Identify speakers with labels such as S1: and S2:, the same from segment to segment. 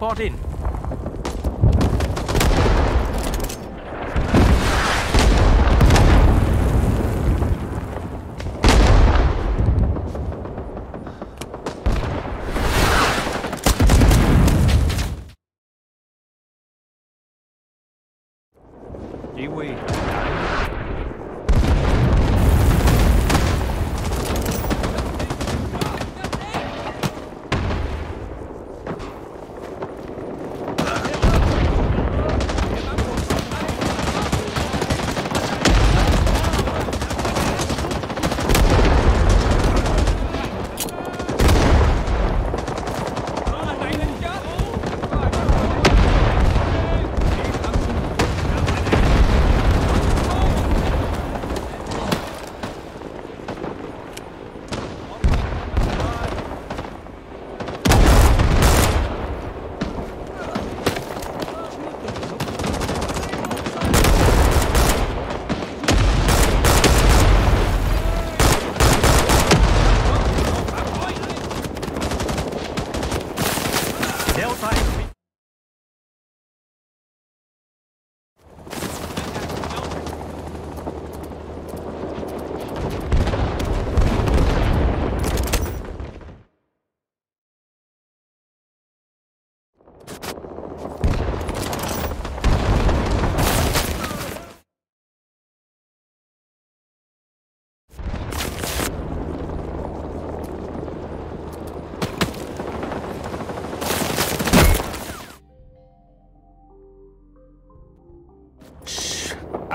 S1: report in.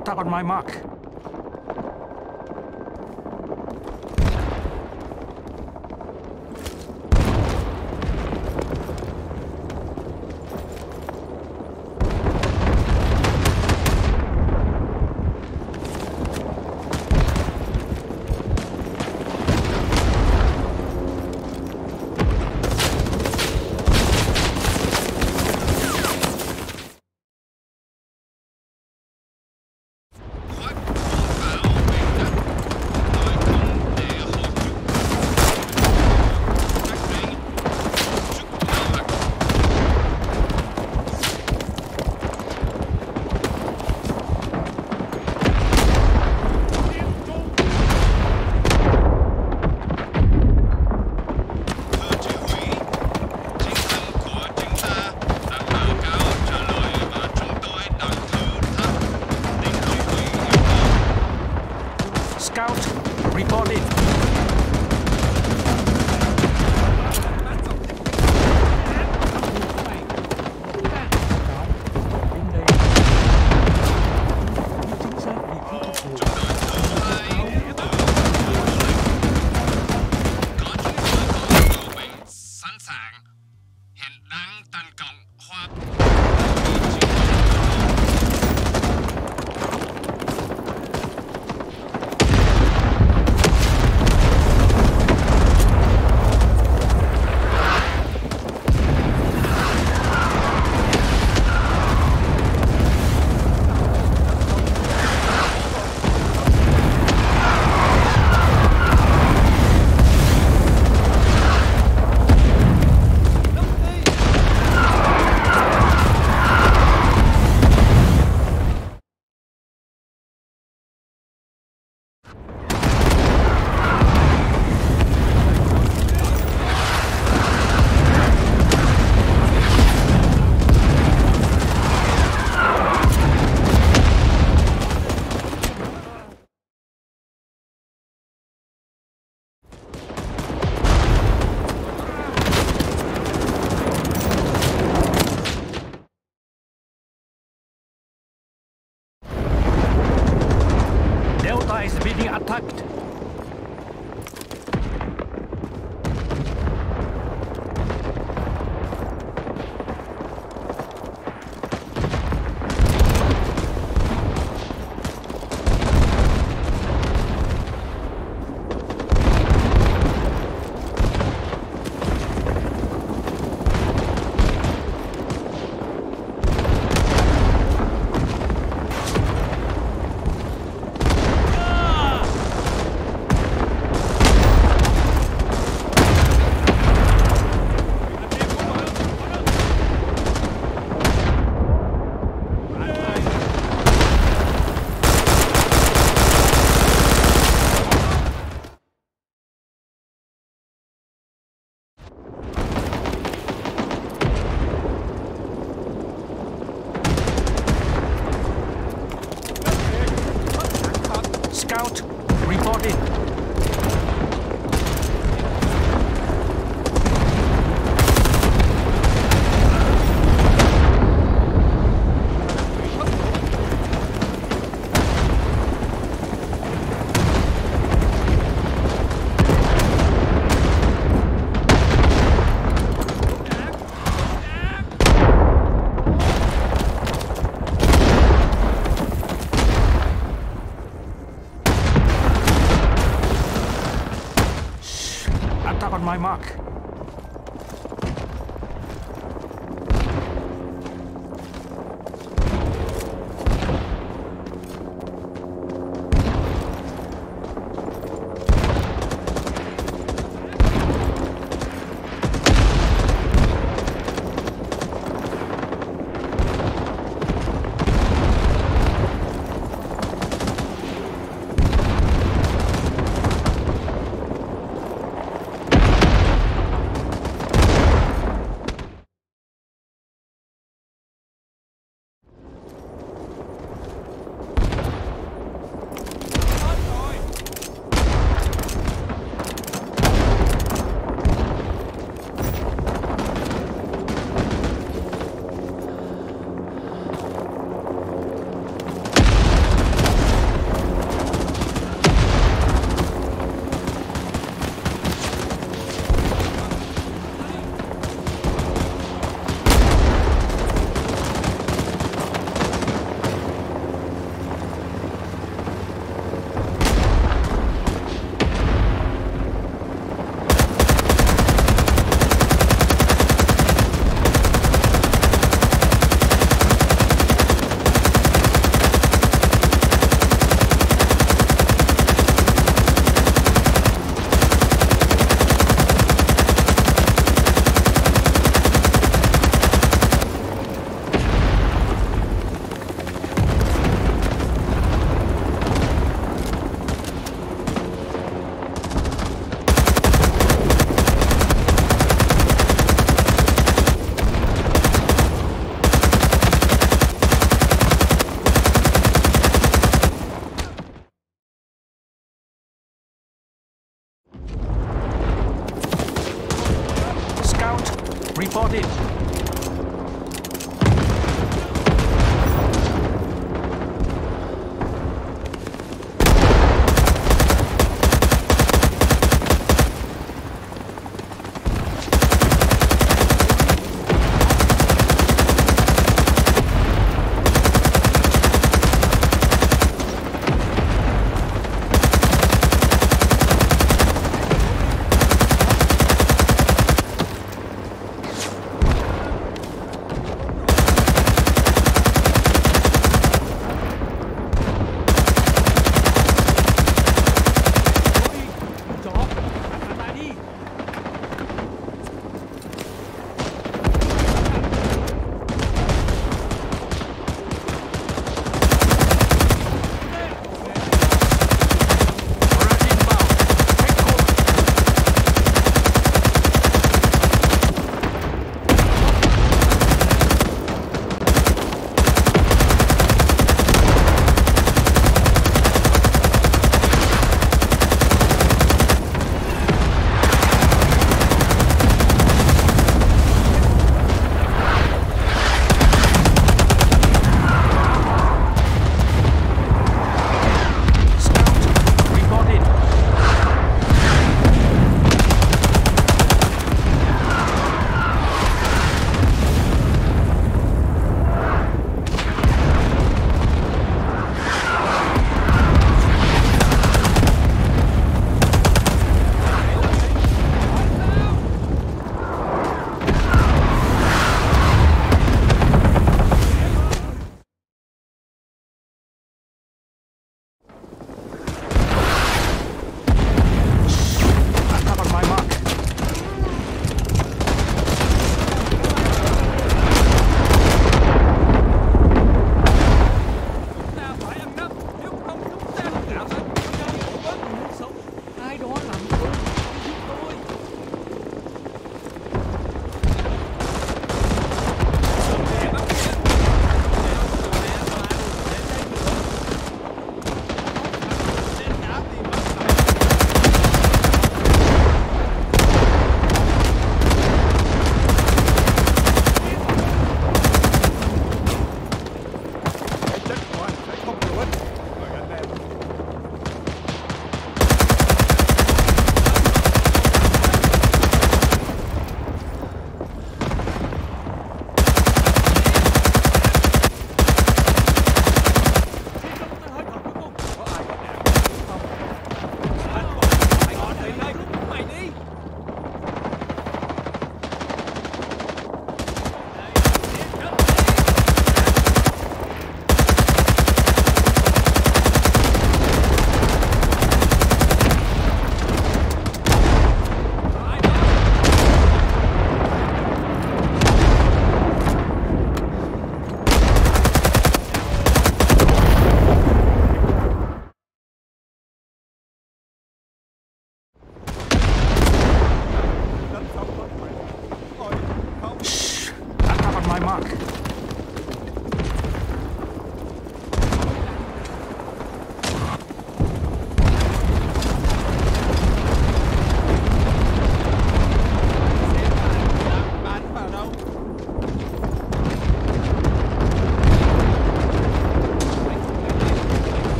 S1: Attack on my mark. My mark.
S2: footage.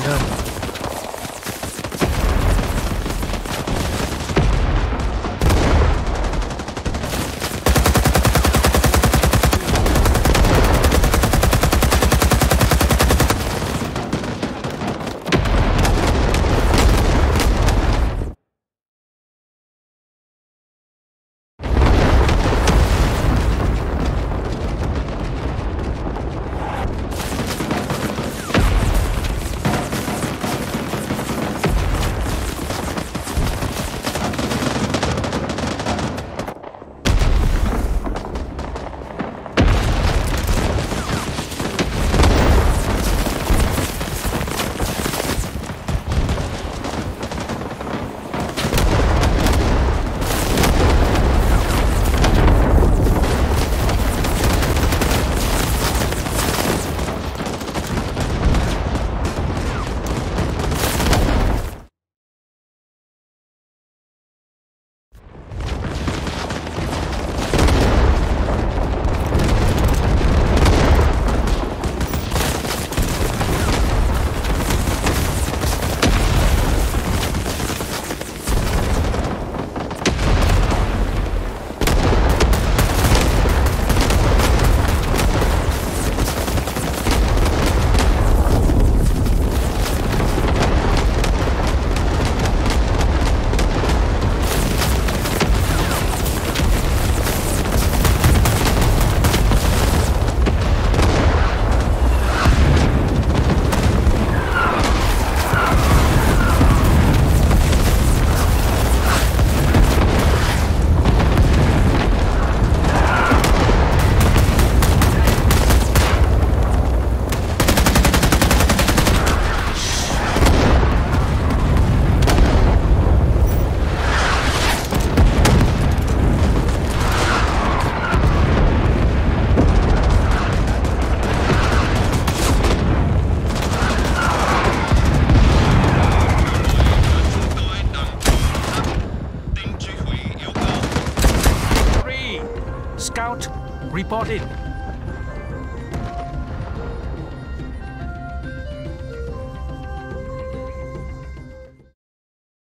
S1: Scout,